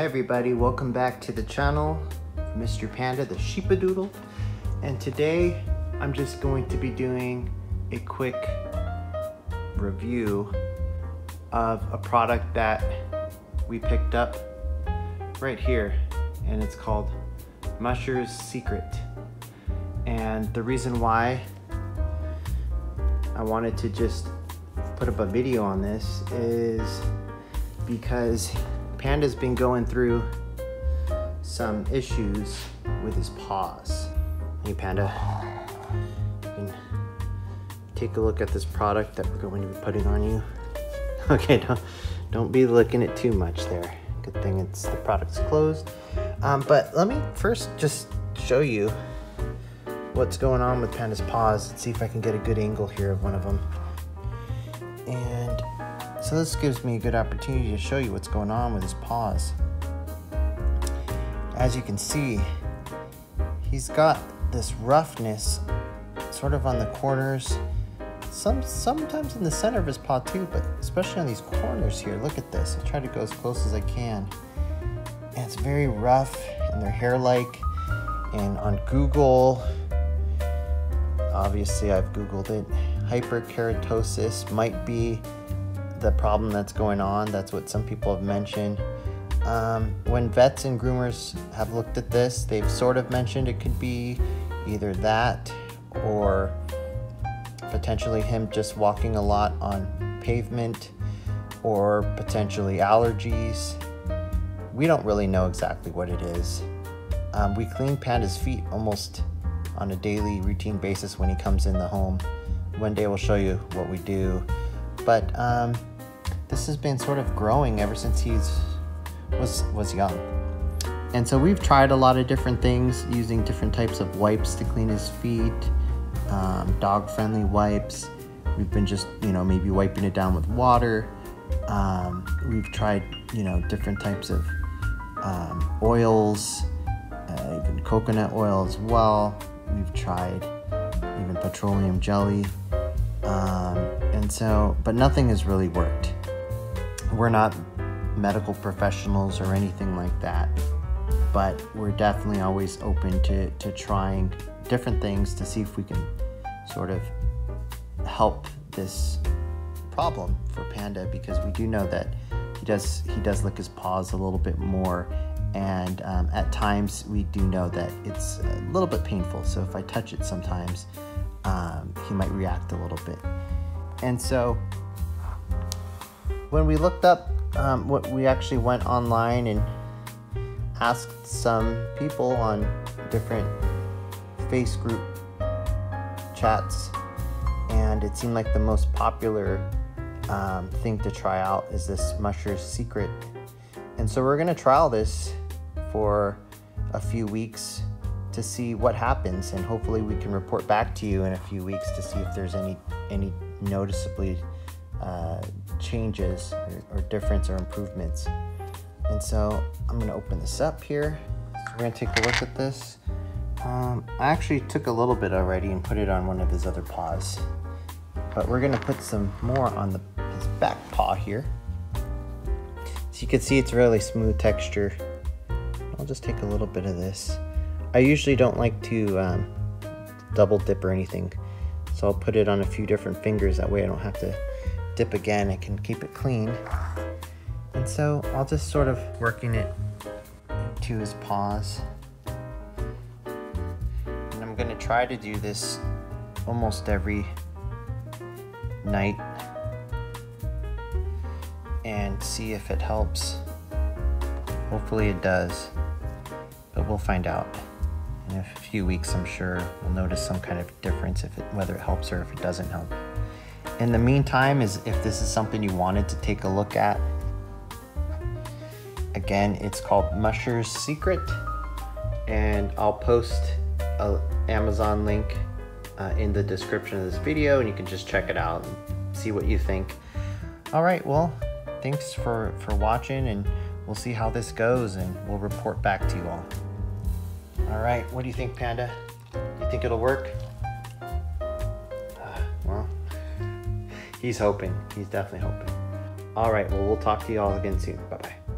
Hi everybody, welcome back to the channel, Mr. Panda, the Sheepadoodle. And today I'm just going to be doing a quick review of a product that we picked up right here and it's called Musher's Secret. And the reason why I wanted to just put up a video on this is because Panda's been going through some issues with his paws. Hey Panda, you can take a look at this product that we're going to be putting on you. Okay, don't, don't be looking at too much there. Good thing it's the product's closed. Um, but let me first just show you what's going on with Panda's paws. Let's see if I can get a good angle here of one of them. And so this gives me a good opportunity to show you what's going on with his paws. As you can see, he's got this roughness sort of on the corners some sometimes in the center of his paw too, but especially on these corners here. Look at this. I try to go as close as I can. And it's very rough and they're hair-like. And on Google, obviously I've Googled it, hyperkeratosis might be the problem that's going on. That's what some people have mentioned. Um, when vets and groomers have looked at this, they've sort of mentioned it could be either that or potentially him just walking a lot on pavement or potentially allergies. We don't really know exactly what it is. Um, we clean Panda's feet almost on a daily routine basis when he comes in the home. One day we'll show you what we do. But um, this has been sort of growing ever since he's was was young. And so we've tried a lot of different things using different types of wipes to clean his feet um, dog friendly wipes. We've been just, you know, maybe wiping it down with water. Um, we've tried, you know, different types of um, oils, uh, even coconut oil as well. We've tried even petroleum jelly. Um, and so, but nothing has really worked. We're not medical professionals or anything like that, but we're definitely always open to, to trying different things to see if we can sort of help this problem for Panda because we do know that he does he does lick his paws a little bit more. And um, at times we do know that it's a little bit painful. So if I touch it sometimes um, he might react a little bit. And so when we looked up um, what we actually went online and asked some people on different face group chats, and it seemed like the most popular um, thing to try out is this Musher's Secret. And so we're gonna trial this for a few weeks to see what happens, and hopefully we can report back to you in a few weeks to see if there's any any noticeably uh, changes or, or difference or improvements. And so I'm gonna open this up here. So we're gonna take a look at this. Um, I actually took a little bit already and put it on one of his other paws. But we're gonna put some more on the, his back paw here. So you can see it's really smooth texture. I'll just take a little bit of this. I usually don't like to um, double dip or anything. So I'll put it on a few different fingers. That way I don't have to dip again. I can keep it clean. And so I'll just sort of working it into his paws And I'm going to try to do this almost every night and see if it helps. Hopefully it does, but we'll find out. In a few weeks, I'm sure we'll notice some kind of difference if it, whether it helps or if it doesn't help. In the meantime, is if this is something you wanted to take a look at, again, it's called Musher's Secret, and I'll post a Amazon link uh, in the description of this video and you can just check it out and see what you think. All right, well, thanks for, for watching and we'll see how this goes and we'll report back to you all. All right, what do you think, Panda? You think it'll work? He's hoping. He's definitely hoping. All right, well, we'll talk to you all again soon. Bye-bye.